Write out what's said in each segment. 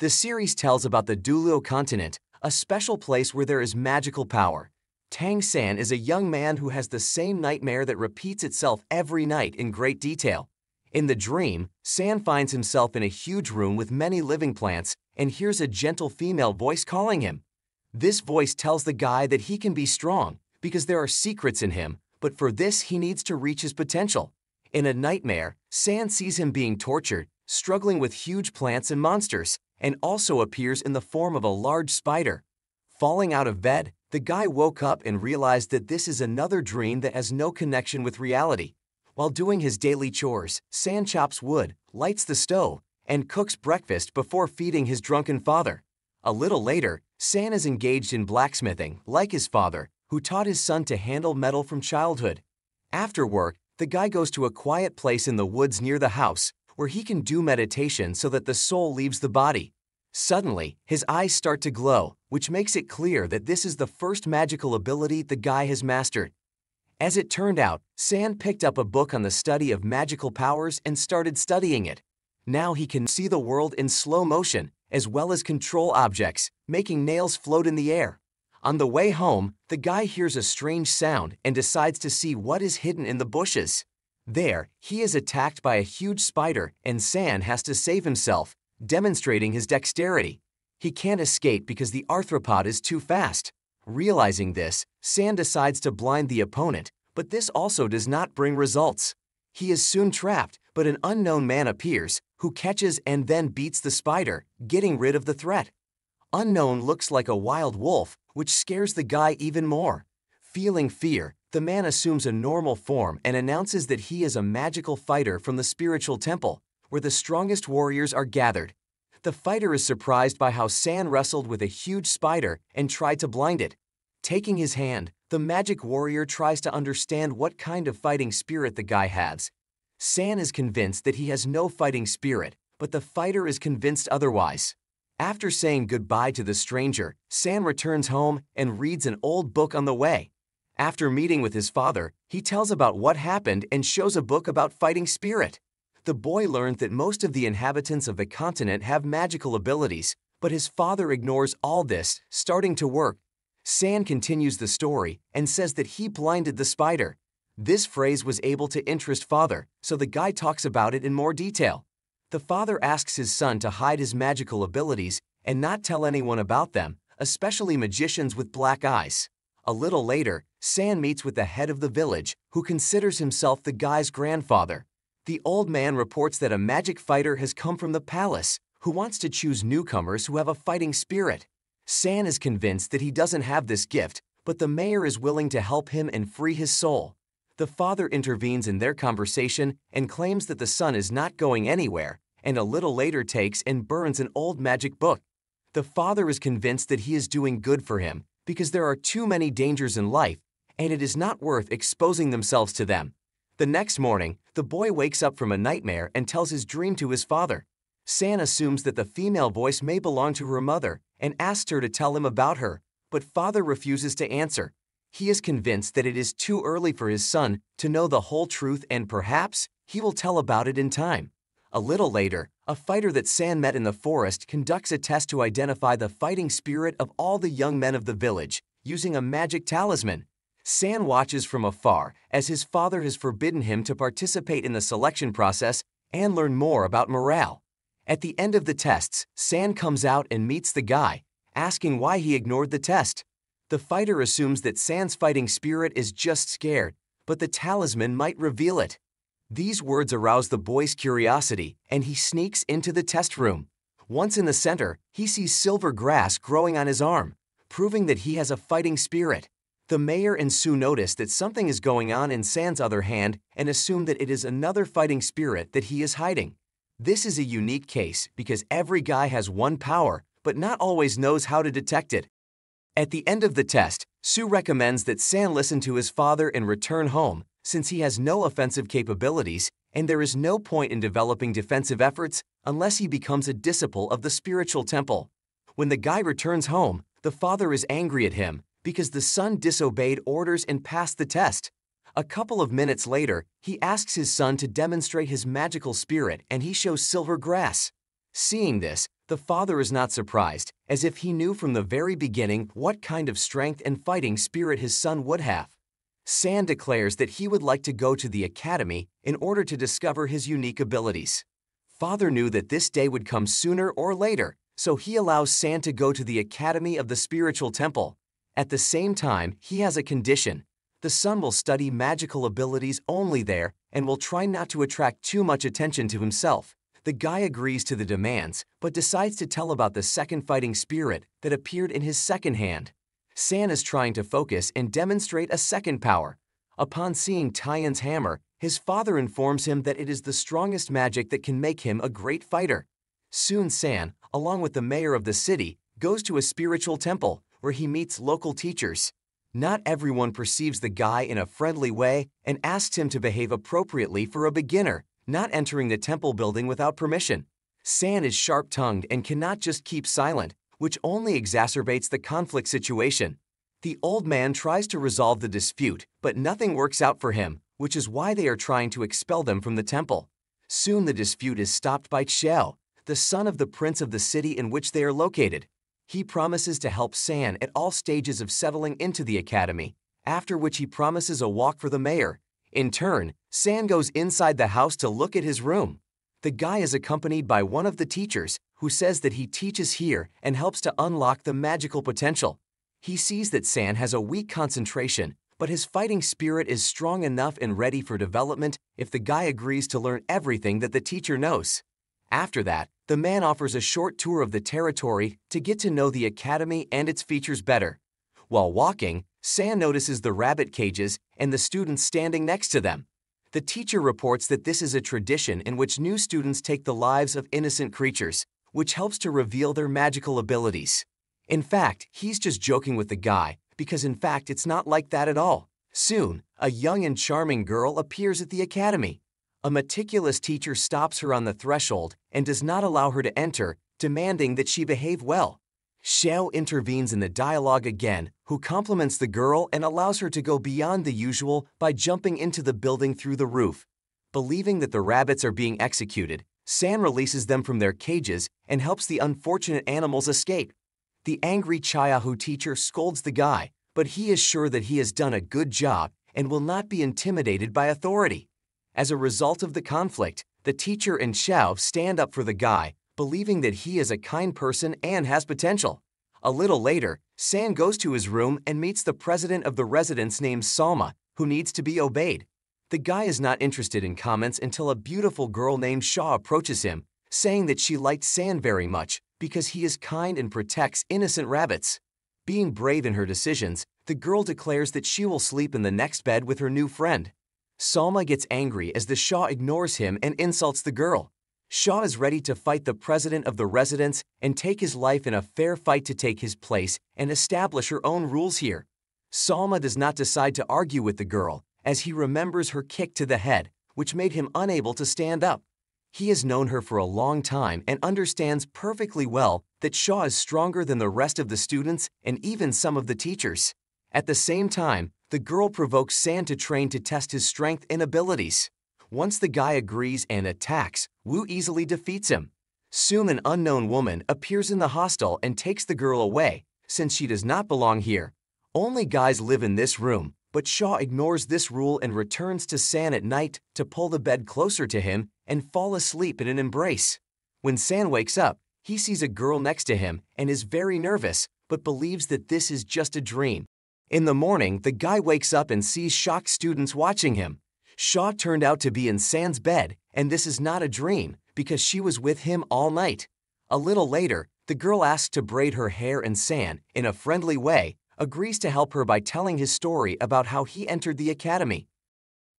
The series tells about the Douluo continent, a special place where there is magical power. Tang San is a young man who has the same nightmare that repeats itself every night in great detail. In the dream, San finds himself in a huge room with many living plants and hears a gentle female voice calling him. This voice tells the guy that he can be strong because there are secrets in him, but for this he needs to reach his potential. In a nightmare, San sees him being tortured, struggling with huge plants and monsters, and also appears in the form of a large spider. Falling out of bed, the guy woke up and realized that this is another dream that has no connection with reality. While doing his daily chores, San chops wood, lights the stove, and cooks breakfast before feeding his drunken father. A little later, San is engaged in blacksmithing, like his father, who taught his son to handle metal from childhood. After work, the guy goes to a quiet place in the woods near the house where he can do meditation so that the soul leaves the body. Suddenly, his eyes start to glow, which makes it clear that this is the first magical ability the guy has mastered. As it turned out, San picked up a book on the study of magical powers and started studying it. Now he can see the world in slow motion, as well as control objects, making nails float in the air. On the way home, the guy hears a strange sound and decides to see what is hidden in the bushes. There, he is attacked by a huge spider and San has to save himself, demonstrating his dexterity. He can't escape because the arthropod is too fast. Realizing this, San decides to blind the opponent, but this also does not bring results. He is soon trapped, but an unknown man appears, who catches and then beats the spider, getting rid of the threat. Unknown looks like a wild wolf, which scares the guy even more. Feeling fear, the man assumes a normal form and announces that he is a magical fighter from the spiritual temple, where the strongest warriors are gathered. The fighter is surprised by how San wrestled with a huge spider and tried to blind it. Taking his hand, the magic warrior tries to understand what kind of fighting spirit the guy has. San is convinced that he has no fighting spirit, but the fighter is convinced otherwise. After saying goodbye to the stranger, San returns home and reads an old book on the way. After meeting with his father, he tells about what happened and shows a book about fighting spirit. The boy learns that most of the inhabitants of the continent have magical abilities, but his father ignores all this, starting to work. San continues the story and says that he blinded the spider. This phrase was able to interest father, so the guy talks about it in more detail. The father asks his son to hide his magical abilities and not tell anyone about them, especially magicians with black eyes. A little later, San meets with the head of the village, who considers himself the guy's grandfather. The old man reports that a magic fighter has come from the palace, who wants to choose newcomers who have a fighting spirit. San is convinced that he doesn't have this gift, but the mayor is willing to help him and free his soul. The father intervenes in their conversation and claims that the son is not going anywhere, and a little later takes and burns an old magic book. The father is convinced that he is doing good for him because there are too many dangers in life, and it is not worth exposing themselves to them. The next morning, the boy wakes up from a nightmare and tells his dream to his father. San assumes that the female voice may belong to her mother and asks her to tell him about her, but father refuses to answer. He is convinced that it is too early for his son to know the whole truth and perhaps he will tell about it in time. A little later, a fighter that San met in the forest conducts a test to identify the fighting spirit of all the young men of the village using a magic talisman. San watches from afar as his father has forbidden him to participate in the selection process and learn more about morale. At the end of the tests, San comes out and meets the guy, asking why he ignored the test. The fighter assumes that San's fighting spirit is just scared, but the talisman might reveal it. These words arouse the boy's curiosity, and he sneaks into the test room. Once in the center, he sees silver grass growing on his arm, proving that he has a fighting spirit. The mayor and Su notice that something is going on in San's other hand and assume that it is another fighting spirit that he is hiding. This is a unique case because every guy has one power, but not always knows how to detect it. At the end of the test, Su recommends that San listen to his father and return home, since he has no offensive capabilities and there is no point in developing defensive efforts unless he becomes a disciple of the spiritual temple. When the guy returns home, the father is angry at him because the son disobeyed orders and passed the test. A couple of minutes later, he asks his son to demonstrate his magical spirit and he shows silver grass. Seeing this, The father is not surprised, as if he knew from the very beginning what kind of strength and fighting spirit his son would have. San declares that he would like to go to the academy in order to discover his unique abilities. Father knew that this day would come sooner or later, so he allows San to go to the Academy of the Spiritual Temple. At the same time, he has a condition. The son will study magical abilities only there and will try not to attract too much attention to himself. The guy agrees to the demands, but decides to tell about the second fighting spirit that appeared in his second hand. San is trying to focus and demonstrate a second power. Upon seeing Tian's hammer, his father informs him that it is the strongest magic that can make him a great fighter. Soon San, along with the mayor of the city, goes to a spiritual temple where he meets local teachers. Not everyone perceives the guy in a friendly way and asks him to behave appropriately for a beginner, not entering the temple building without permission. San is sharp-tongued and cannot just keep silent, which only exacerbates the conflict situation. The old man tries to resolve the dispute, but nothing works out for him, which is why they are trying to expel them from the temple. Soon the dispute is stopped by Xiao, the son of the prince of the city in which they are located. He promises to help San at all stages of settling into the academy, after which he promises a walk for the mayor. In turn, San goes inside the house to look at his room. The guy is accompanied by one of the teachers, who says that he teaches here and helps to unlock the magical potential. He sees that San has a weak concentration, but his fighting spirit is strong enough and ready for development if the guy agrees to learn everything that the teacher knows. After that, the man offers a short tour of the territory to get to know the academy and its features better. While walking, San notices the rabbit cages and the students standing next to them. The teacher reports that this is a tradition in which new students take the lives of innocent creatures, which helps to reveal their magical abilities. In fact, he's just joking with the guy, because in fact it's not like that at all. Soon, a young and charming girl appears at the academy. A meticulous teacher stops her on the threshold and does not allow her to enter, demanding that she behave well. Xiao intervenes in the dialogue again, who compliments the girl and allows her to go beyond the usual by jumping into the building through the roof. Believing that the rabbits are being executed, San releases them from their cages and helps the unfortunate animals escape. The angry Chayahu teacher scolds the guy, but he is sure that he has done a good job and will not be intimidated by authority. As a result of the conflict, the teacher and Xiao stand up for the guy, believing that he is a kind person and has potential. A little later, San goes to his room and meets the president of the residence named Salma, who needs to be obeyed. The guy is not interested in comments until a beautiful girl named Shaw approaches him, saying that she liked San very much because he is kind and protects innocent rabbits. Being brave in her decisions, the girl declares that she will sleep in the next bed with her new friend. Salma gets angry as the Shaw ignores him and insults the girl. Shaw is ready to fight the president of the residence and take his life in a fair fight to take his place and establish her own rules here. Salma does not decide to argue with the girl as he remembers her kick to the head, which made him unable to stand up. He has known her for a long time and understands perfectly well that Shaw is stronger than the rest of the students and even some of the teachers. At the same time, the girl provokes San to train to test his strength and abilities. Once the guy agrees and attacks, Wu easily defeats him. Soon an unknown woman appears in the hostel and takes the girl away, since she does not belong here. Only guys live in this room, but Shaw ignores this rule and returns to San at night to pull the bed closer to him and fall asleep in an embrace. When San wakes up, he sees a girl next to him and is very nervous, but believes that this is just a dream. In the morning, the guy wakes up and sees shocked students watching him. Shaw turned out to be in San's bed, and this is not a dream because she was with him all night. A little later, the girl asks to braid her hair and San, in a friendly way, agrees to help her by telling his story about how he entered the academy.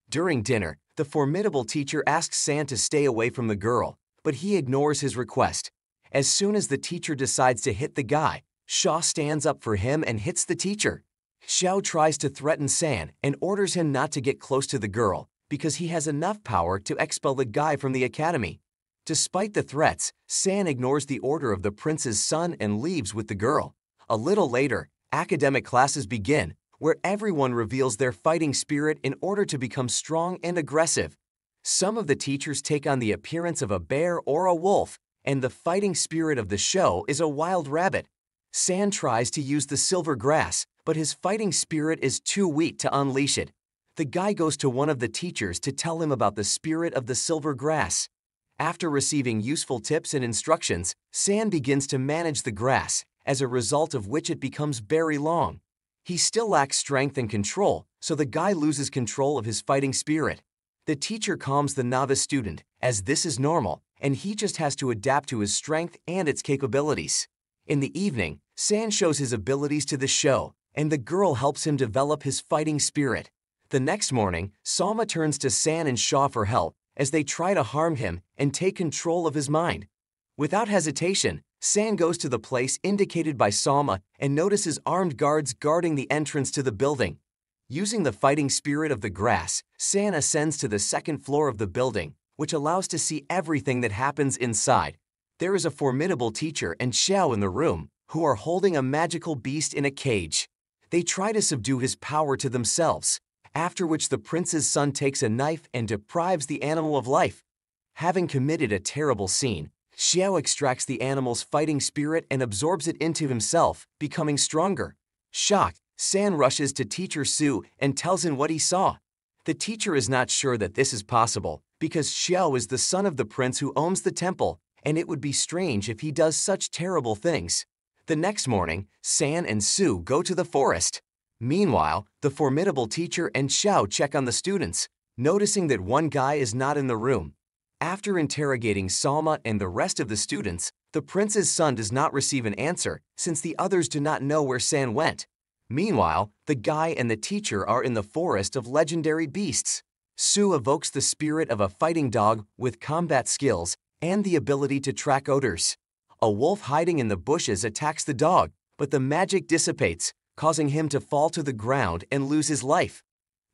During dinner, the formidable teacher asks San to stay away from the girl, but he ignores his request. As soon as the teacher decides to hit the guy, Shaw stands up for him and hits the teacher. Xiao tries to threaten San and orders him not to get close to the girl because he has enough power to expel the guy from the academy. Despite the threats, San ignores the order of the prince's son and leaves with the girl. A little later, academic classes begin, where everyone reveals their fighting spirit in order to become strong and aggressive. Some of the teachers take on the appearance of a bear or a wolf, and the fighting spirit of the show is a wild rabbit. San tries to use the silver grass, but his fighting spirit is too weak to unleash it. The guy goes to one of the teachers to tell him about the spirit of the silver grass. After receiving useful tips and instructions, San begins to manage the grass, as a result of which it becomes very long. He still lacks strength and control, so the guy loses control of his fighting spirit. The teacher calms the novice student, as this is normal, and he just has to adapt to his strength and its capabilities. In the evening, San shows his abilities to the show, and the girl helps him develop his fighting spirit. The next morning, Salma turns to San and Shaw for help as they try to harm him and take control of his mind. Without hesitation, San goes to the place indicated by Salma and notices armed guards guarding the entrance to the building. Using the fighting spirit of the grass, San ascends to the second floor of the building, which allows to see everything that happens inside. There is a formidable teacher and Xiao in the room, who are holding a magical beast in a cage. They try to subdue his power to themselves, after which the prince's son takes a knife and deprives the animal of life. Having committed a terrible scene, Xiao extracts the animal's fighting spirit and absorbs it into himself, becoming stronger. Shocked, San rushes to teacher Su and tells him what he saw. The teacher is not sure that this is possible, because Xiao is the son of the prince who owns the temple, and it would be strange if he does such terrible things. The next morning, San and Su go to the forest. Meanwhile, the formidable teacher and Xiao check on the students, noticing that one guy is not in the room. After interrogating Salma and the rest of the students, the prince's son does not receive an answer since the others do not know where San went. Meanwhile, the guy and the teacher are in the forest of legendary beasts. Su evokes the spirit of a fighting dog with combat skills and the ability to track odors. A wolf hiding in the bushes attacks the dog, but the magic dissipates, causing him to fall to the ground and lose his life.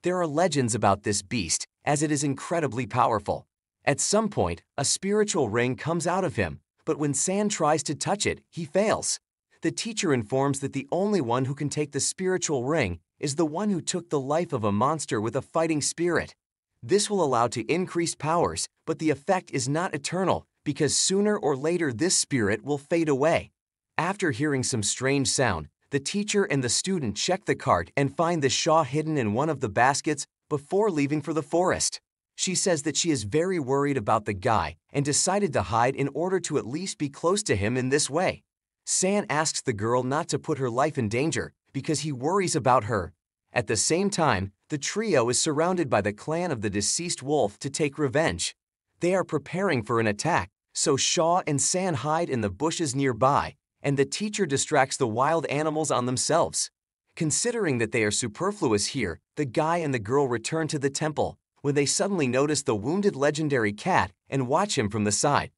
There are legends about this beast, as it is incredibly powerful. At some point, a spiritual ring comes out of him, but when San tries to touch it, he fails. The teacher informs that the only one who can take the spiritual ring is the one who took the life of a monster with a fighting spirit. This will allow to increase powers, but the effect is not eternal because sooner or later this spirit will fade away. After hearing some strange sound, the teacher and the student check the cart and find the Shaw hidden in one of the baskets before leaving for the forest. She says that she is very worried about the guy and decided to hide in order to at least be close to him in this way. San asks the girl not to put her life in danger because he worries about her. At the same time, the trio is surrounded by the clan of the deceased wolf to take revenge. They are preparing for an attack, so Shaw and San hide in the bushes nearby, and the teacher distracts the wild animals on themselves. Considering that they are superfluous here, the guy and the girl return to the temple, when they suddenly notice the wounded legendary cat and watch him from the side.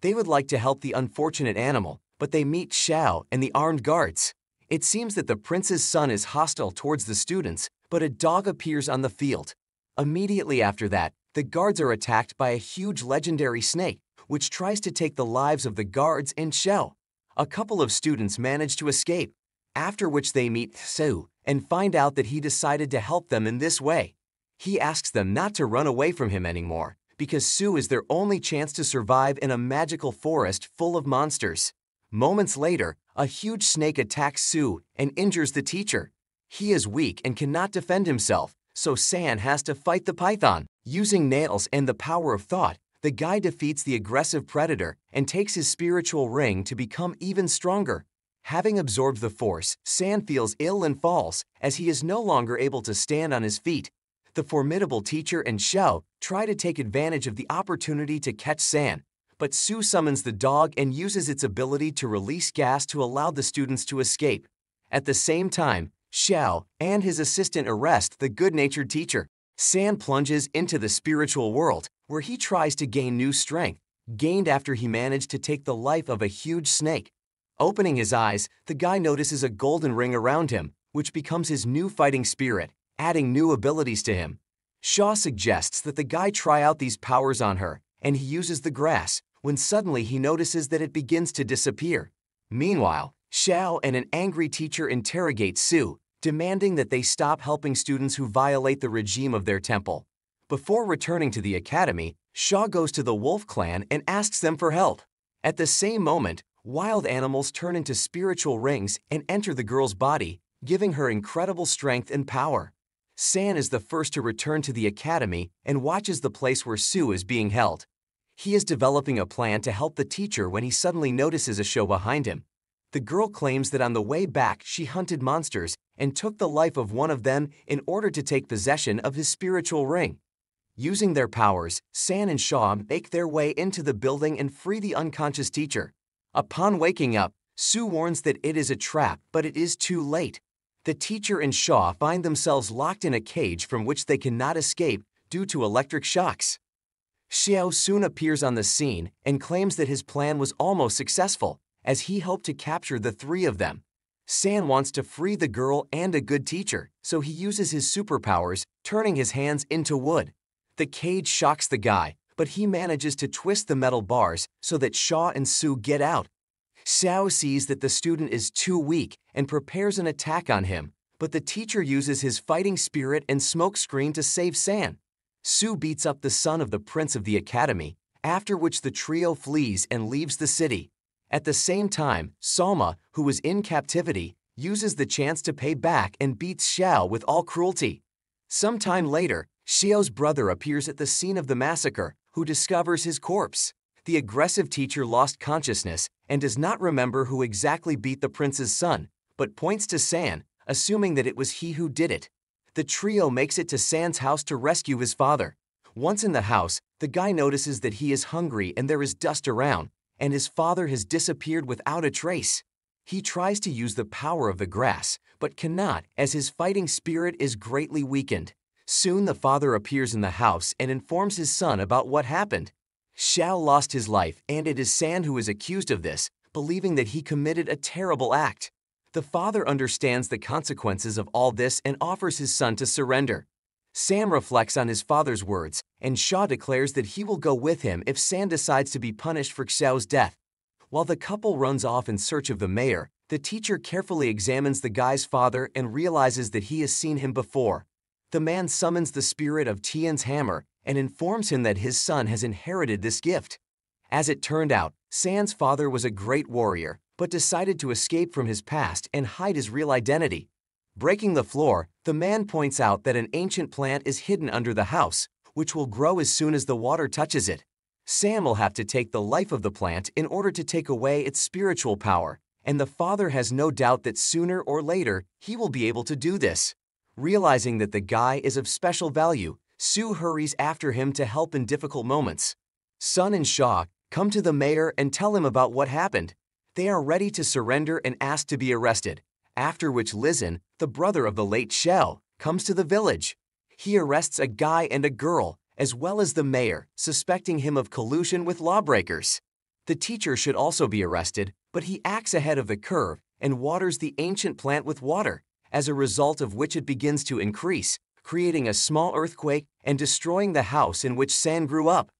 They would like to help the unfortunate animal, but they meet Xiao and the armed guards. It seems that the prince's son is hostile towards the students, but a dog appears on the field. Immediately after that, the guards are attacked by a huge legendary snake, which tries to take the lives of the guards and Xiao. A couple of students manage to escape, after which they meet Su and find out that he decided to help them in this way. He asks them not to run away from him anymore, because Su is their only chance to survive in a magical forest full of monsters. Moments later, a huge snake attacks Su and injures the teacher. He is weak and cannot defend himself, so San has to fight the python. Using nails and the power of thought, the guy defeats the aggressive predator and takes his spiritual ring to become even stronger. Having absorbed the force, San feels ill and falls, as he is no longer able to stand on his feet the formidable teacher and Xiao try to take advantage of the opportunity to catch San, but Su summons the dog and uses its ability to release gas to allow the students to escape. At the same time, Xiao and his assistant arrest the good-natured teacher. San plunges into the spiritual world, where he tries to gain new strength, gained after he managed to take the life of a huge snake. Opening his eyes, the guy notices a golden ring around him, which becomes his new fighting spirit adding new abilities to him. Shaw suggests that the guy try out these powers on her, and he uses the grass, when suddenly he notices that it begins to disappear. Meanwhile, Xiao and an angry teacher interrogate Su, demanding that they stop helping students who violate the regime of their temple. Before returning to the academy, Shaw goes to the Wolf clan and asks them for help. At the same moment, wild animals turn into spiritual rings and enter the girl's body, giving her incredible strength and power. San is the first to return to the academy and watches the place where Su is being held. He is developing a plan to help the teacher when he suddenly notices a show behind him. The girl claims that on the way back she hunted monsters and took the life of one of them in order to take possession of his spiritual ring. Using their powers, San and Shaw make their way into the building and free the unconscious teacher. Upon waking up, Su warns that it is a trap, but it is too late. The teacher and Shaw find themselves locked in a cage from which they cannot escape due to electric shocks. Xiao soon appears on the scene and claims that his plan was almost successful, as he hoped to capture the three of them. San wants to free the girl and a good teacher, so he uses his superpowers, turning his hands into wood. The cage shocks the guy, but he manages to twist the metal bars so that Shaw and Su get out, Xiao sees that the student is too weak and prepares an attack on him, but the teacher uses his fighting spirit and smokescreen to save San. Su beats up the son of the prince of the academy, after which the trio flees and leaves the city. At the same time, Salma, who was in captivity, uses the chance to pay back and beats Xiao with all cruelty. Sometime later, Xiao's brother appears at the scene of the massacre, who discovers his corpse the aggressive teacher lost consciousness and does not remember who exactly beat the prince's son, but points to San, assuming that it was he who did it. The trio makes it to San's house to rescue his father. Once in the house, the guy notices that he is hungry and there is dust around, and his father has disappeared without a trace. He tries to use the power of the grass, but cannot as his fighting spirit is greatly weakened. Soon the father appears in the house and informs his son about what happened. Xiao lost his life, and it is San who is accused of this, believing that he committed a terrible act. The father understands the consequences of all this and offers his son to surrender. Sam reflects on his father's words, and Shaw declares that he will go with him if San decides to be punished for Xiao's death. While the couple runs off in search of the mayor, the teacher carefully examines the guy's father and realizes that he has seen him before. The man summons the spirit of Tian's hammer and informs him that his son has inherited this gift. As it turned out, San's father was a great warrior, but decided to escape from his past and hide his real identity. Breaking the floor, the man points out that an ancient plant is hidden under the house, which will grow as soon as the water touches it. Sam will have to take the life of the plant in order to take away its spiritual power, and the father has no doubt that sooner or later he will be able to do this. Realizing that the guy is of special value, Su hurries after him to help in difficult moments. Sun and Shaw come to the mayor and tell him about what happened. They are ready to surrender and ask to be arrested, after which Lizin, the brother of the late Shell, comes to the village. He arrests a guy and a girl, as well as the mayor, suspecting him of collusion with lawbreakers. The teacher should also be arrested, but he acts ahead of the curve and waters the ancient plant with water, as a result of which it begins to increase, creating a small earthquake and destroying the house in which San grew up.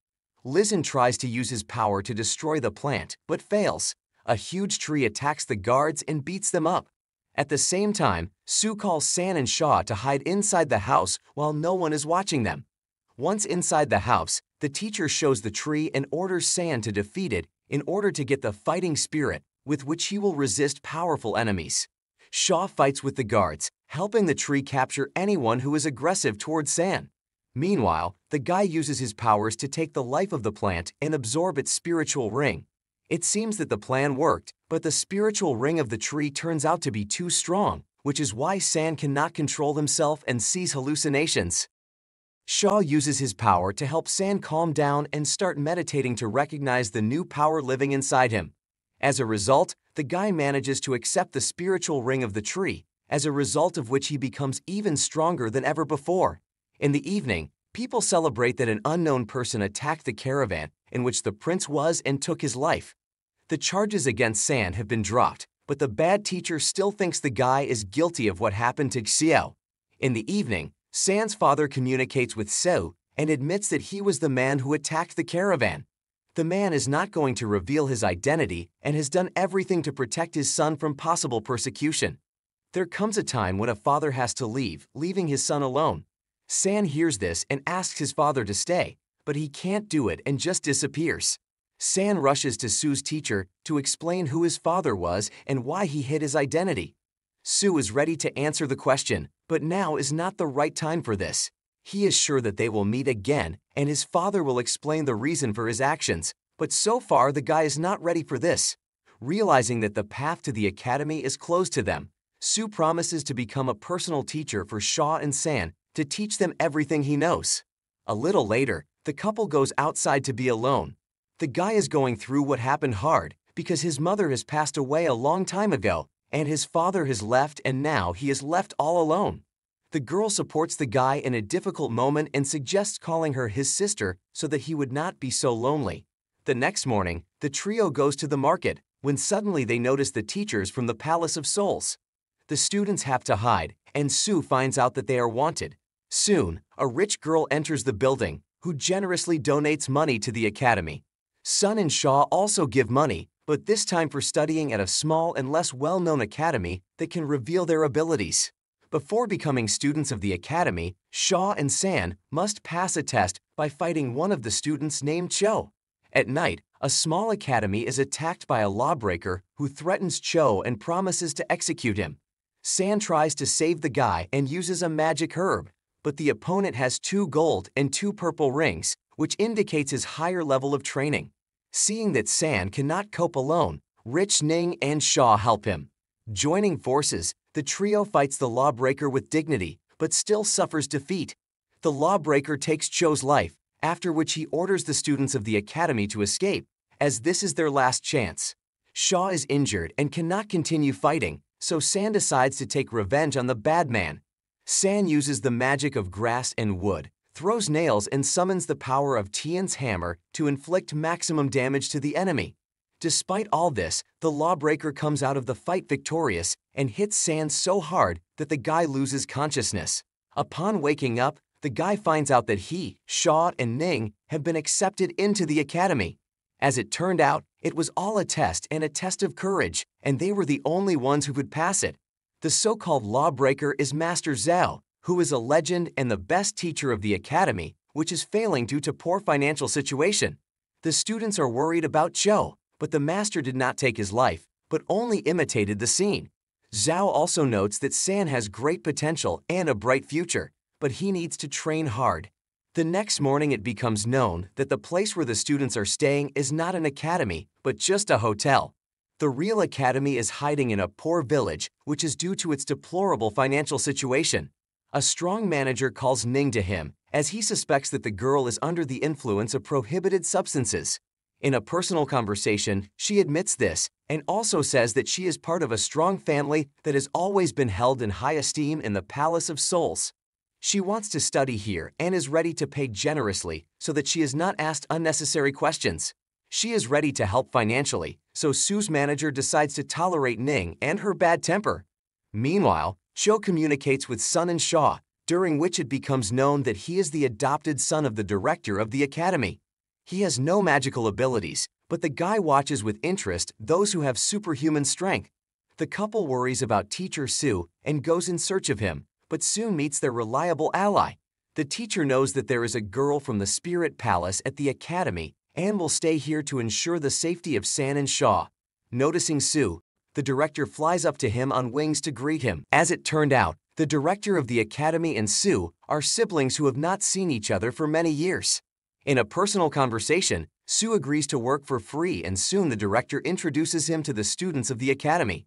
Lizin tries to use his power to destroy the plant, but fails. A huge tree attacks the guards and beats them up. At the same time, Su calls San and Shaw to hide inside the house while no one is watching them. Once inside the house, the teacher shows the tree and orders San to defeat it in order to get the fighting spirit with which he will resist powerful enemies. Shaw fights with the guards, helping the tree capture anyone who is aggressive towards San. Meanwhile, the guy uses his powers to take the life of the plant and absorb its spiritual ring. It seems that the plan worked, but the spiritual ring of the tree turns out to be too strong, which is why San cannot control himself and sees hallucinations. Shaw uses his power to help San calm down and start meditating to recognize the new power living inside him. As a result, the guy manages to accept the spiritual ring of the tree, as a result of which he becomes even stronger than ever before. In the evening, people celebrate that an unknown person attacked the caravan in which the prince was and took his life. The charges against San have been dropped, but the bad teacher still thinks the guy is guilty of what happened to Xiao. In the evening, San's father communicates with Su and admits that he was the man who attacked the caravan. The man is not going to reveal his identity and has done everything to protect his son from possible persecution. There comes a time when a father has to leave, leaving his son alone. San hears this and asks his father to stay, but he can't do it and just disappears. San rushes to Su's teacher to explain who his father was and why he hid his identity. Su is ready to answer the question, but now is not the right time for this. He is sure that they will meet again and his father will explain the reason for his actions, but so far the guy is not ready for this. Realizing that the path to the academy is closed to them, Su promises to become a personal teacher for Shaw and San to teach them everything he knows. A little later, the couple goes outside to be alone. The guy is going through what happened hard because his mother has passed away a long time ago and his father has left and now he is left all alone. The girl supports the guy in a difficult moment and suggests calling her his sister so that he would not be so lonely. The next morning, the trio goes to the market when suddenly they notice the teachers from the Palace of Souls. The students have to hide, and Su finds out that they are wanted. Soon, a rich girl enters the building who generously donates money to the academy. Sun and Shaw also give money, but this time for studying at a small and less well-known academy that can reveal their abilities. Before becoming students of the academy, Shaw and San must pass a test by fighting one of the students named Cho. At night, a small academy is attacked by a lawbreaker who threatens Cho and promises to execute him. San tries to save the guy and uses a magic herb, but the opponent has two gold and two purple rings, which indicates his higher level of training. Seeing that San cannot cope alone, Rich Ning and Shaw help him. Joining forces, the trio fights the lawbreaker with dignity, but still suffers defeat. The lawbreaker takes Cho's life, after which he orders the students of the academy to escape, as this is their last chance. Shaw is injured and cannot continue fighting, so San decides to take revenge on the bad man. San uses the magic of grass and wood, throws nails and summons the power of Tian's hammer to inflict maximum damage to the enemy. Despite all this, the lawbreaker comes out of the fight victorious and hits San so hard that the guy loses consciousness. Upon waking up, the guy finds out that he, Shaw, and Ning have been accepted into the academy. As it turned out, it was all a test and a test of courage, and they were the only ones who could pass it. The so-called lawbreaker is Master Zhao, who is a legend and the best teacher of the academy, which is failing due to poor financial situation. The students are worried about Cho, but the master did not take his life, but only imitated the scene. Zhao also notes that San has great potential and a bright future, but he needs to train hard. The next morning it becomes known that the place where the students are staying is not an academy, but just a hotel. The real academy is hiding in a poor village, which is due to its deplorable financial situation. A strong manager calls Ning to him, as he suspects that the girl is under the influence of prohibited substances. In a personal conversation, she admits this and also says that she is part of a strong family that has always been held in high esteem in the Palace of Souls. She wants to study here and is ready to pay generously so that she is not asked unnecessary questions. She is ready to help financially, so Su's manager decides to tolerate Ning and her bad temper. Meanwhile, Cho communicates with Sun and Shaw, during which it becomes known that he is the adopted son of the director of the academy. He has no magical abilities, but the guy watches with interest those who have superhuman strength. The couple worries about teacher Su and goes in search of him, but soon meets their reliable ally. The teacher knows that there is a girl from the Spirit Palace at the Academy and will stay here to ensure the safety of San and Shaw. Noticing Su, the director flies up to him on wings to greet him. As it turned out, the director of the Academy and Su are siblings who have not seen each other for many years. In a personal conversation, Su agrees to work for free and soon the director introduces him to the students of the Academy.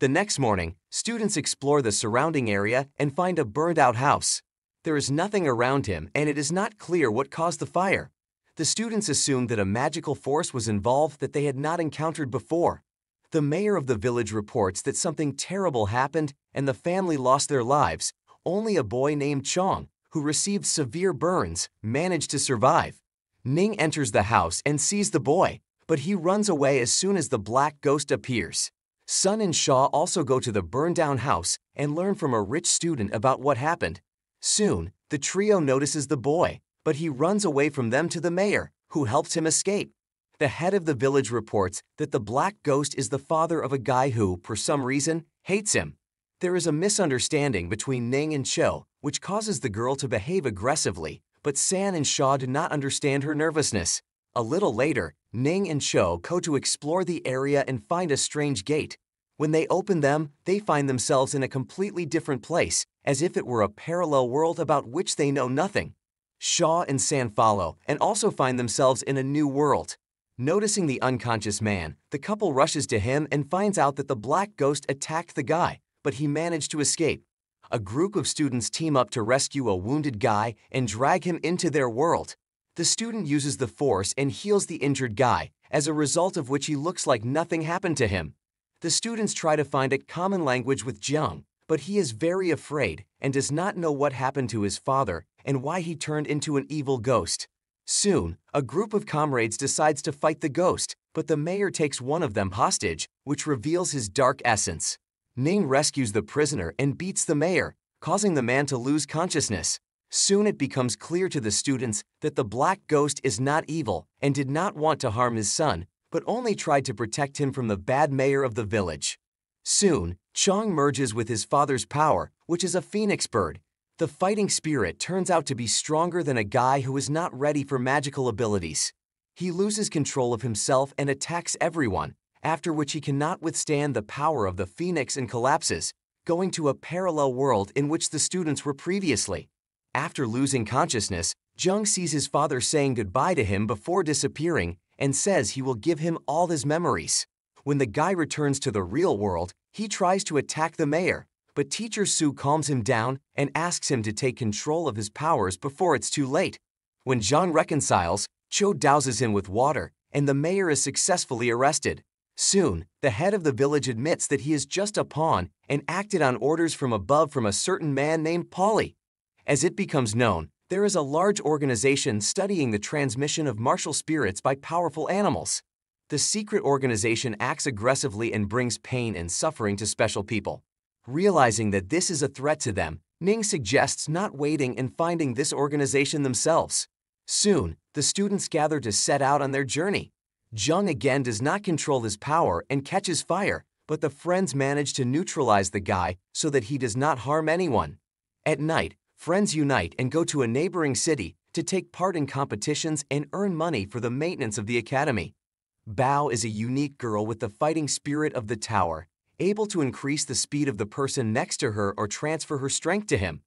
The next morning, students explore the surrounding area and find a burned-out house. There is nothing around him and it is not clear what caused the fire. The students assume that a magical force was involved that they had not encountered before. The mayor of the village reports that something terrible happened and the family lost their lives. Only a boy named Chong, who received severe burns, managed to survive. Ning enters the house and sees the boy, but he runs away as soon as the black ghost appears. Sun and Shaw also go to the burned-down house and learn from a rich student about what happened. Soon, the trio notices the boy, but he runs away from them to the mayor, who helps him escape. The head of the village reports that the black ghost is the father of a guy who, for some reason, hates him. There is a misunderstanding between Ning and Cho, which causes the girl to behave aggressively, but San and Shaw do not understand her nervousness. A little later, Ning and Cho go to explore the area and find a strange gate. When they open them, they find themselves in a completely different place, as if it were a parallel world about which they know nothing. Shaw and San follow and also find themselves in a new world. Noticing the unconscious man, the couple rushes to him and finds out that the black ghost attacked the guy, but he managed to escape. A group of students team up to rescue a wounded guy and drag him into their world. The student uses the force and heals the injured guy, as a result of which he looks like nothing happened to him. The students try to find a common language with Jiang, but he is very afraid and does not know what happened to his father and why he turned into an evil ghost. Soon, a group of comrades decides to fight the ghost, but the mayor takes one of them hostage, which reveals his dark essence. Ning rescues the prisoner and beats the mayor, causing the man to lose consciousness. Soon it becomes clear to the students that the black ghost is not evil and did not want to harm his son, but only tried to protect him from the bad mayor of the village. Soon, Chong merges with his father's power, which is a phoenix bird, the fighting spirit turns out to be stronger than a guy who is not ready for magical abilities. He loses control of himself and attacks everyone, after which he cannot withstand the power of the phoenix and collapses, going to a parallel world in which the students were previously. After losing consciousness, Jung sees his father saying goodbye to him before disappearing and says he will give him all his memories. When the guy returns to the real world, he tries to attack the mayor, but teacher Su calms him down and asks him to take control of his powers before it's too late. When John reconciles, Cho douses him with water, and the mayor is successfully arrested. Soon, the head of the village admits that he is just a pawn and acted on orders from above from a certain man named Polly. As it becomes known, there is a large organization studying the transmission of martial spirits by powerful animals. The secret organization acts aggressively and brings pain and suffering to special people. Realizing that this is a threat to them, Ning suggests not waiting and finding this organization themselves. Soon, the students gather to set out on their journey. Jung again does not control his power and catches fire, but the friends manage to neutralize the guy so that he does not harm anyone. At night, friends unite and go to a neighboring city to take part in competitions and earn money for the maintenance of the academy. Bao is a unique girl with the fighting spirit of the tower able to increase the speed of the person next to her or transfer her strength to him.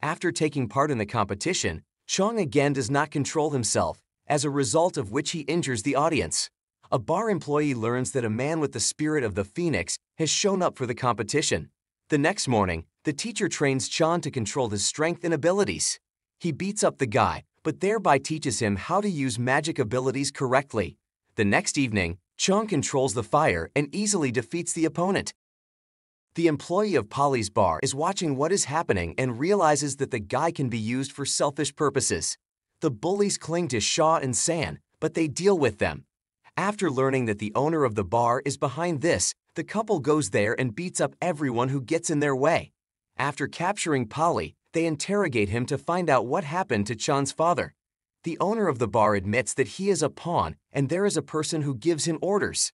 After taking part in the competition, Chong again does not control himself, as a result of which he injures the audience. A bar employee learns that a man with the spirit of the phoenix has shown up for the competition. The next morning, the teacher trains Chan to control his strength and abilities. He beats up the guy, but thereby teaches him how to use magic abilities correctly. The next evening, Chong controls the fire and easily defeats the opponent. The employee of Polly's bar is watching what is happening and realizes that the guy can be used for selfish purposes. The bullies cling to Shaw and San, but they deal with them. After learning that the owner of the bar is behind this, the couple goes there and beats up everyone who gets in their way. After capturing Polly, they interrogate him to find out what happened to Chan's father. The owner of the bar admits that he is a pawn and there is a person who gives him orders.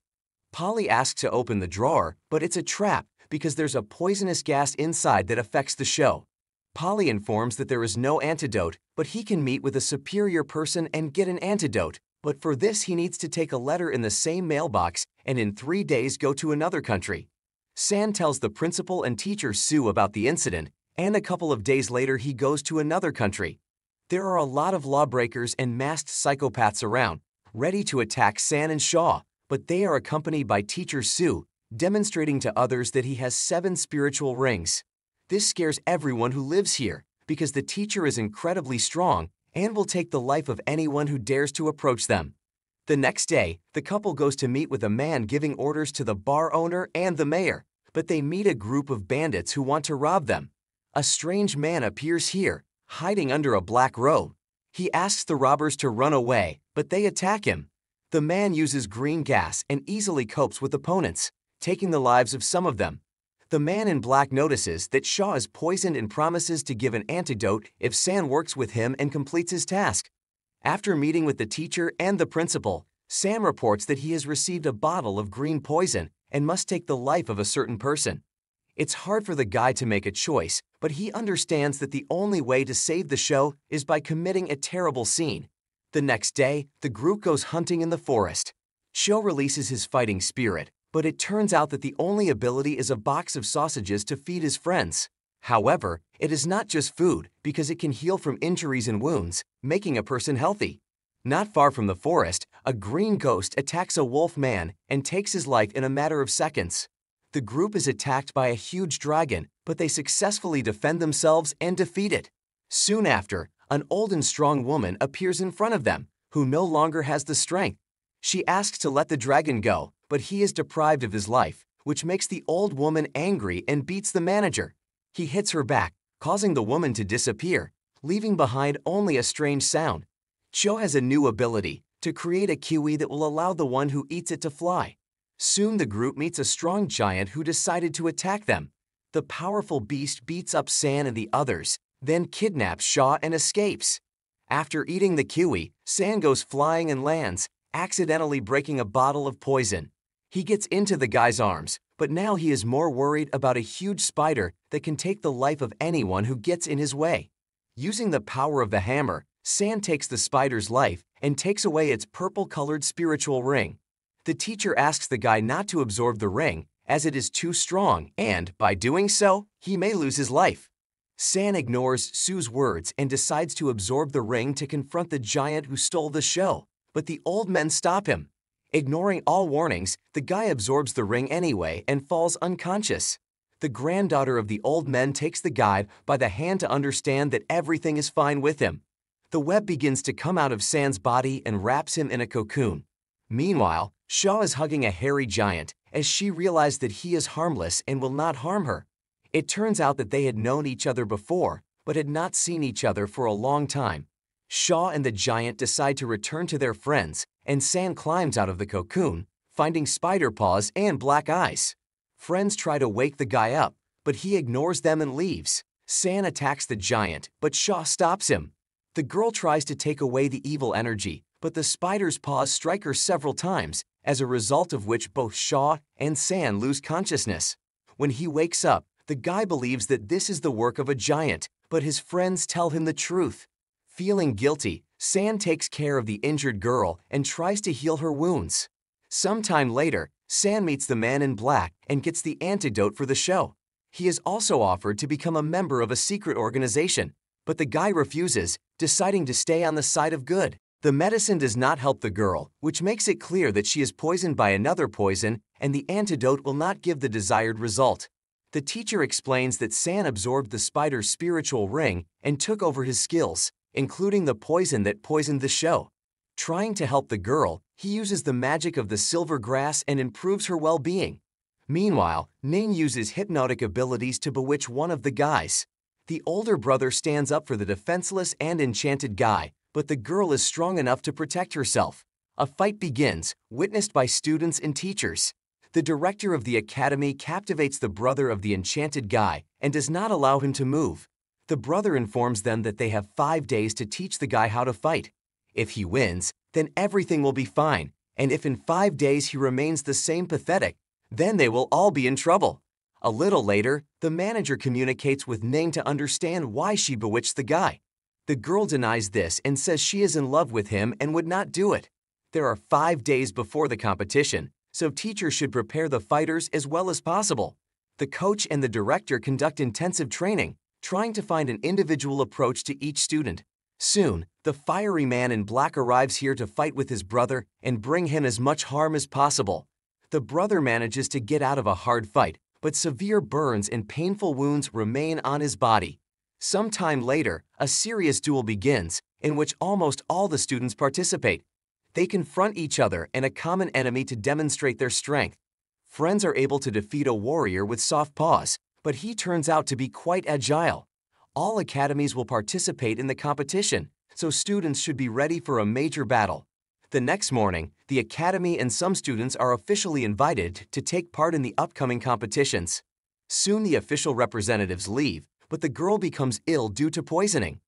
Polly asks to open the drawer, but it's a trap because there's a poisonous gas inside that affects the show. Polly informs that there is no antidote, but he can meet with a superior person and get an antidote. But for this, he needs to take a letter in the same mailbox and in three days go to another country. San tells the principal and teacher Su about the incident, and a couple of days later, he goes to another country. There are a lot of lawbreakers and masked psychopaths around, ready to attack San and Shaw, but they are accompanied by teacher Su, demonstrating to others that he has seven spiritual rings. This scares everyone who lives here because the teacher is incredibly strong and will take the life of anyone who dares to approach them. The next day, the couple goes to meet with a man giving orders to the bar owner and the mayor, but they meet a group of bandits who want to rob them. A strange man appears here, hiding under a black robe. He asks the robbers to run away, but they attack him. The man uses green gas and easily copes with opponents taking the lives of some of them. The man in black notices that Shaw is poisoned and promises to give an antidote if San works with him and completes his task. After meeting with the teacher and the principal, Sam reports that he has received a bottle of green poison and must take the life of a certain person. It's hard for the guy to make a choice, but he understands that the only way to save the show is by committing a terrible scene. The next day, the group goes hunting in the forest. Cho releases his fighting spirit, but it turns out that the only ability is a box of sausages to feed his friends. However, it is not just food because it can heal from injuries and wounds, making a person healthy. Not far from the forest, a green ghost attacks a wolf man and takes his life in a matter of seconds. The group is attacked by a huge dragon, but they successfully defend themselves and defeat it. Soon after, an old and strong woman appears in front of them, who no longer has the strength. She asks to let the dragon go, but he is deprived of his life, which makes the old woman angry and beats the manager. He hits her back, causing the woman to disappear, leaving behind only a strange sound. Cho has a new ability to create a kiwi that will allow the one who eats it to fly. Soon the group meets a strong giant who decided to attack them. The powerful beast beats up San and the others, then kidnaps Shaw and escapes. After eating the kiwi, San goes flying and lands, accidentally breaking a bottle of poison. He gets into the guy's arms, but now he is more worried about a huge spider that can take the life of anyone who gets in his way. Using the power of the hammer, San takes the spider's life and takes away its purple-colored spiritual ring. The teacher asks the guy not to absorb the ring as it is too strong and, by doing so, he may lose his life. San ignores Su's words and decides to absorb the ring to confront the giant who stole the Shaw, but the old men stop him. Ignoring all warnings, the guy absorbs the ring anyway and falls unconscious. The granddaughter of the old men takes the guide by the hand to understand that everything is fine with him. The web begins to come out of San's body and wraps him in a cocoon. Meanwhile, Shaw is hugging a hairy giant as she realizes that he is harmless and will not harm her. It turns out that they had known each other before, but had not seen each other for a long time. Shaw and the giant decide to return to their friends, and San climbs out of the cocoon, finding spider paws and black eyes. Friends try to wake the guy up, but he ignores them and leaves. San attacks the giant, but Shaw stops him. The girl tries to take away the evil energy, but the spider's paws strike her several times, as a result of which both Shaw and San lose consciousness. When he wakes up, the guy believes that this is the work of a giant, but his friends tell him the truth. Feeling guilty, San takes care of the injured girl and tries to heal her wounds. Sometime later, San meets the man in black and gets the antidote for the Shaw. He is also offered to become a member of a secret organization, but the guy refuses, deciding to stay on the side of good. The medicine does not help the girl, which makes it clear that she is poisoned by another poison and the antidote will not give the desired result. The teacher explains that San absorbed the spider's spiritual ring and took over his skills, including the poison that poisoned the Shaw. Trying to help the girl, he uses the magic of the silver grass and improves her well-being. Meanwhile, Ning uses hypnotic abilities to bewitch one of the guys. The older brother stands up for the defenseless and enchanted guy, but the girl is strong enough to protect herself. A fight begins, witnessed by students and teachers. The director of the academy captivates the brother of the enchanted guy and does not allow him to move. The brother informs them that they have five days to teach the guy how to fight. If he wins, then everything will be fine, and if in five days he remains the same pathetic, then they will all be in trouble. A little later, the manager communicates with Ning to understand why she bewitched the guy. The girl denies this and says she is in love with him and would not do it. There are five days before the competition, so teachers should prepare the fighters as well as possible. The coach and the director conduct intensive training, trying to find an individual approach to each student. Soon, the fiery man in black arrives here to fight with his brother and bring him as much harm as possible. The brother manages to get out of a hard fight, but severe burns and painful wounds remain on his body. Some time later, a serious duel begins, in which almost all the students participate. They confront each other and a common enemy to demonstrate their strength. Friends are able to defeat a warrior with soft paws, but he turns out to be quite agile. All academies will participate in the competition, so students should be ready for a major battle. The next morning, the academy and some students are officially invited to take part in the upcoming competitions. Soon the official representatives leave, but the girl becomes ill due to poisoning.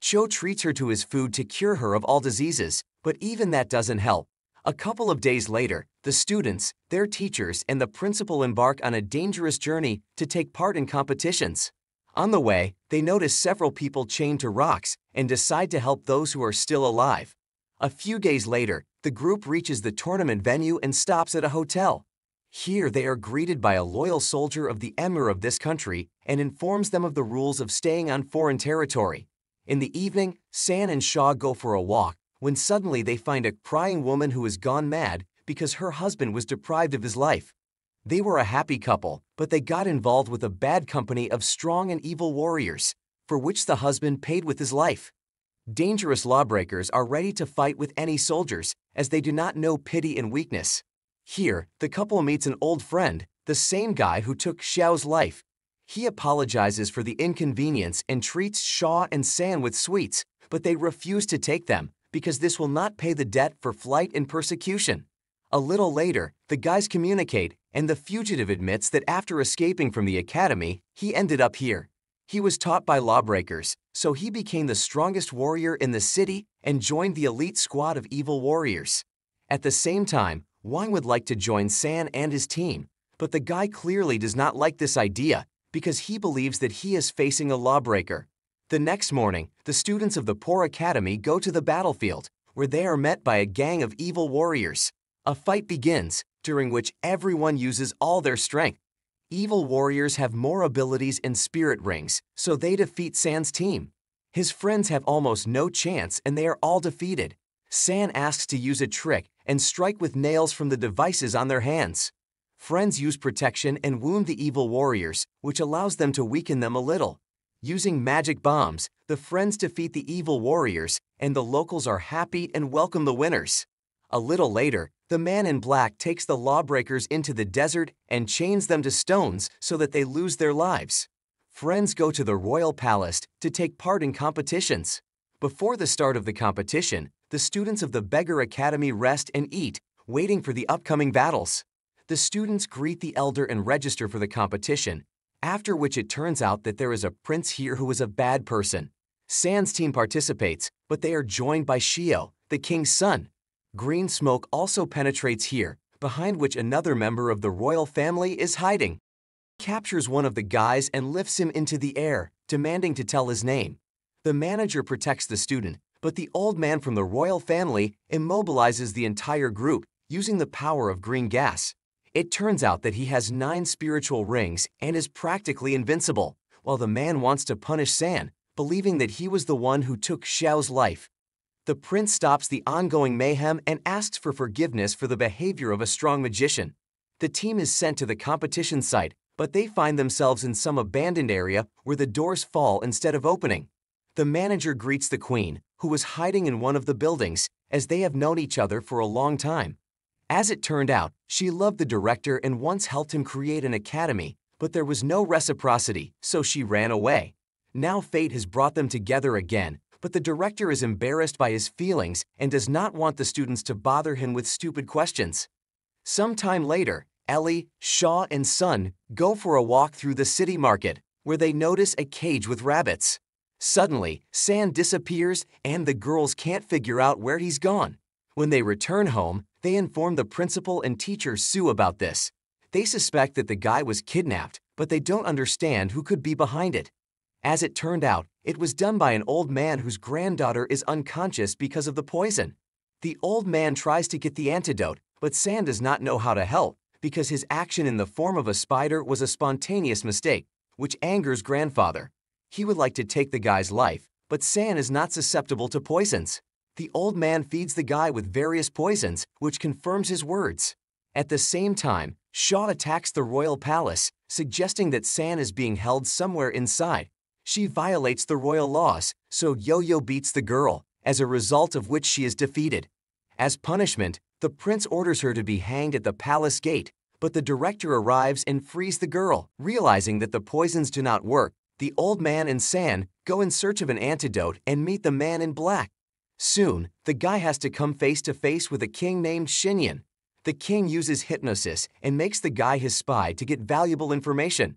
Cho treats her to his food to cure her of all diseases, but even that doesn't help. A couple of days later, the students, their teachers, and the principal embark on a dangerous journey to take part in competitions. On the way, they notice several people chained to rocks and decide to help those who are still alive. A few days later, the group reaches the tournament venue and stops at a hotel. Here they are greeted by a loyal soldier of the emir of this country and informs them of the rules of staying on foreign territory. In the evening, San and Shaw go for a walk when suddenly they find a crying woman who has gone mad because her husband was deprived of his life. They were a happy couple, but they got involved with a bad company of strong and evil warriors, for which the husband paid with his life. Dangerous lawbreakers are ready to fight with any soldiers, as they do not know pity and weakness. Here, the couple meets an old friend, the same guy who took Xiao's life. He apologizes for the inconvenience and treats Shaw and San with sweets, but they refuse to take them because this will not pay the debt for flight and persecution. A little later, the guys communicate, and the fugitive admits that after escaping from the academy, he ended up here. He was taught by lawbreakers, so he became the strongest warrior in the city and joined the elite squad of evil warriors. At the same time, Wang would like to join San and his team, but the guy clearly does not like this idea because he believes that he is facing a lawbreaker. The next morning, the students of the Poor Academy go to the battlefield, where they are met by a gang of evil warriors. A fight begins, during which everyone uses all their strength Evil warriors have more abilities and spirit rings, so they defeat San's team. His friends have almost no chance and they are all defeated. San asks to use a trick and strike with nails from the devices on their hands. Friends use protection and wound the evil warriors, which allows them to weaken them a little. Using magic bombs, the friends defeat the evil warriors, and the locals are happy and welcome the winners. A little later, the man in black takes the lawbreakers into the desert and chains them to stones so that they lose their lives. Friends go to the royal palace to take part in competitions. Before the start of the competition, the students of the Beggar Academy rest and eat, waiting for the upcoming battles. The students greet the elder and register for the competition, after which it turns out that there is a prince here who is a bad person. San's team participates, but they are joined by Shio, the king's son, Green smoke also penetrates here, behind which another member of the royal family is hiding. Captures one of the guys and lifts him into the air, demanding to tell his name. The manager protects the student, but the old man from the royal family immobilizes the entire group using the power of green gas. It turns out that he has nine spiritual rings and is practically invincible, while the man wants to punish San, believing that he was the one who took Xiao's life the prince stops the ongoing mayhem and asks for forgiveness for the behavior of a strong magician. The team is sent to the competition site, but they find themselves in some abandoned area where the doors fall instead of opening. The manager greets the queen, who was hiding in one of the buildings, as they have known each other for a long time. As it turned out, she loved the director and once helped him create an academy, but there was no reciprocity, so she ran away. Now fate has brought them together again, but the director is embarrassed by his feelings and does not want the students to bother him with stupid questions. Some time later, Ellie, Shaw, and San go for a walk through the city market, where they notice a cage with rabbits. Suddenly, San disappears and the girls can't figure out where he's gone. When they return home, they inform the principal and teacher Su about this. They suspect that the guy was kidnapped, but they don't understand who could be behind it. As it turned out, it was done by an old man whose granddaughter is unconscious because of the poison. The old man tries to get the antidote, but San does not know how to help because his action in the form of a spider was a spontaneous mistake, which angers grandfather. He would like to take the guy's life, but San is not susceptible to poisons. The old man feeds the guy with various poisons, which confirms his words. At the same time, Shaw attacks the royal palace, suggesting that San is being held somewhere inside she violates the royal laws, so Yo-Yo beats the girl, as a result of which she is defeated. As punishment, the prince orders her to be hanged at the palace gate, but the director arrives and frees the girl. Realizing that the poisons do not work, the old man and San go in search of an antidote and meet the man in black. Soon, the guy has to come face to face with a king named Xinyan. The king uses hypnosis and makes the guy his spy to get valuable information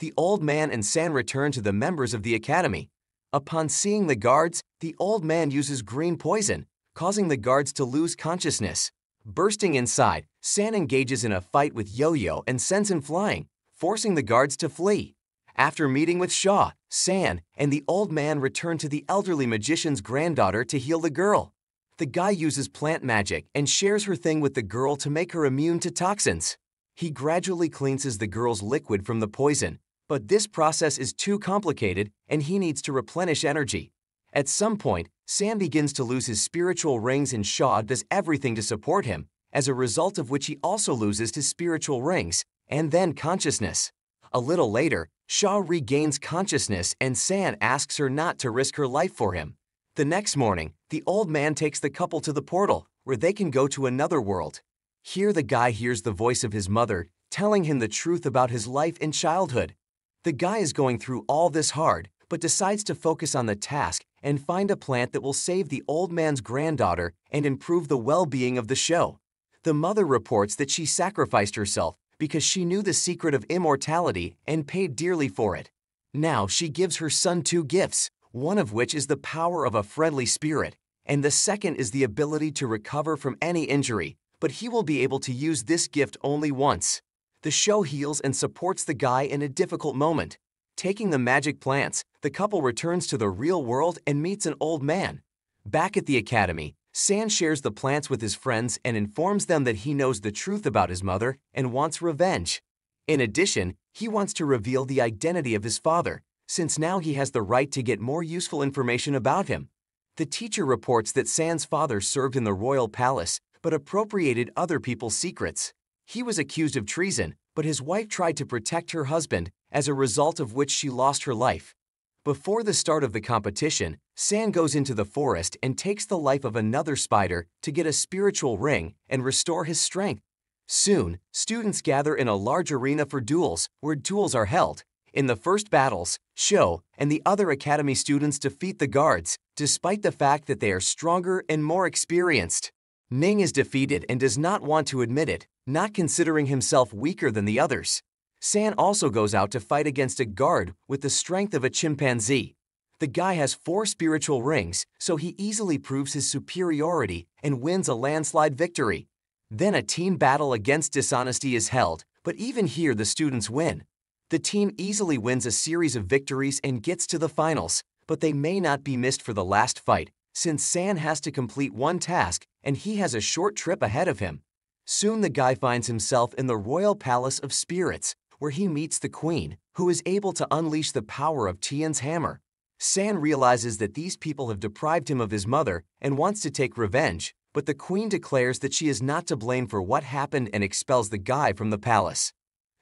the old man and San return to the members of the academy. Upon seeing the guards, the old man uses green poison, causing the guards to lose consciousness. Bursting inside, San engages in a fight with Yo-Yo and sends him flying, forcing the guards to flee. After meeting with Shaw, San and the old man return to the elderly magician's granddaughter to heal the girl. The guy uses plant magic and shares her thing with the girl to make her immune to toxins. He gradually cleanses the girl's liquid from the poison, but this process is too complicated and he needs to replenish energy. At some point, San begins to lose his spiritual rings and Shaw does everything to support him, as a result of which he also loses his spiritual rings and then consciousness. A little later, Shaw regains consciousness and San asks her not to risk her life for him. The next morning, the old man takes the couple to the portal, where they can go to another world. Here the guy hears the voice of his mother, telling him the truth about his life in childhood. The guy is going through all this hard, but decides to focus on the task and find a plant that will save the old man's granddaughter and improve the well-being of the Shaw. The mother reports that she sacrificed herself because she knew the secret of immortality and paid dearly for it. Now she gives her son two gifts, one of which is the power of a friendly spirit, and the second is the ability to recover from any injury, but he will be able to use this gift only once. The Shaw heals and supports the guy in a difficult moment. Taking the magic plants, the couple returns to the real world and meets an old man. Back at the academy, San shares the plants with his friends and informs them that he knows the truth about his mother and wants revenge. In addition, he wants to reveal the identity of his father, since now he has the right to get more useful information about him. The teacher reports that San's father served in the royal palace but appropriated other people's secrets. He was accused of treason, but his wife tried to protect her husband, as a result of which she lost her life. Before the start of the competition, San goes into the forest and takes the life of another spider to get a spiritual ring and restore his strength. Soon, students gather in a large arena for duels, where duels are held. In the first battles, Sho and the other Academy students defeat the guards, despite the fact that they are stronger and more experienced. Ning is defeated and does not want to admit it, not considering himself weaker than the others. San also goes out to fight against a guard with the strength of a chimpanzee. The guy has four spiritual rings, so he easily proves his superiority and wins a landslide victory. Then a team battle against dishonesty is held, but even here the students win. The team easily wins a series of victories and gets to the finals, but they may not be missed for the last fight, since San has to complete one task and he has a short trip ahead of him. Soon the guy finds himself in the Royal Palace of Spirits, where he meets the Queen, who is able to unleash the power of Tian's hammer. San realizes that these people have deprived him of his mother and wants to take revenge, but the Queen declares that she is not to blame for what happened and expels the guy from the palace.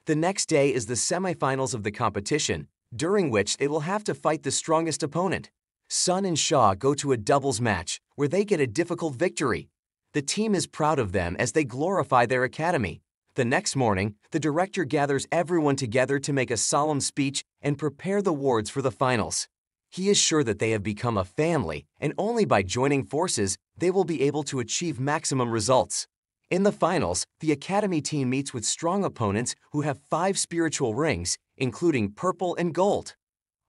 The next day is the semifinals of the competition, during which they will have to fight the strongest opponent. San and Shaw go to a doubles match, where they get a difficult victory. The team is proud of them as they glorify their academy. The next morning, the director gathers everyone together to make a solemn speech and prepare the wards for the finals. He is sure that they have become a family, and only by joining forces, they will be able to achieve maximum results. In the finals, the Academy team meets with strong opponents who have five spiritual rings, including purple and gold.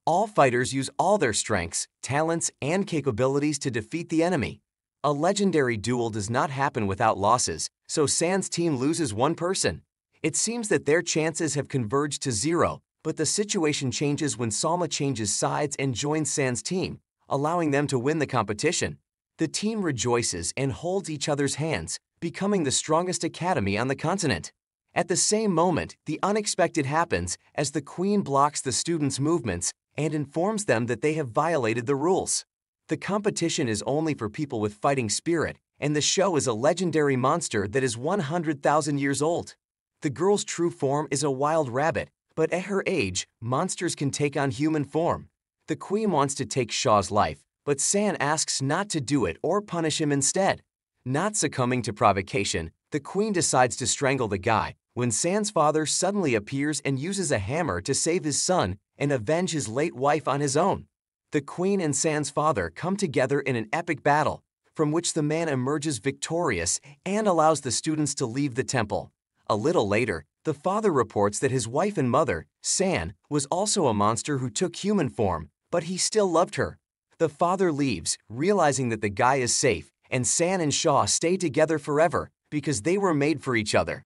All fighters use all their strengths, talents, and capabilities to defeat the enemy. A legendary duel does not happen without losses, so San's team loses one person. It seems that their chances have converged to zero, but the situation changes when Salma changes sides and joins San's team, allowing them to win the competition. The team rejoices and holds each other's hands, becoming the strongest academy on the continent. At the same moment, the unexpected happens as the Queen blocks the students' movements and informs them that they have violated the rules. The competition is only for people with fighting spirit, and the Shaw is a legendary monster that is 100,000 years old. The girl's true form is a wild rabbit, but at her age, monsters can take on human form. The queen wants to take Shaw's life, but San asks not to do it or punish him instead. Not succumbing to provocation, the queen decides to strangle the guy when San's father suddenly appears and uses a hammer to save his son and avenge his late wife on his own. The queen and San's father come together in an epic battle, from which the man emerges victorious and allows the students to leave the temple. A little later, the father reports that his wife and mother, San, was also a monster who took human form, but he still loved her. The father leaves, realizing that the guy is safe, and San and Shaw stay together forever because they were made for each other.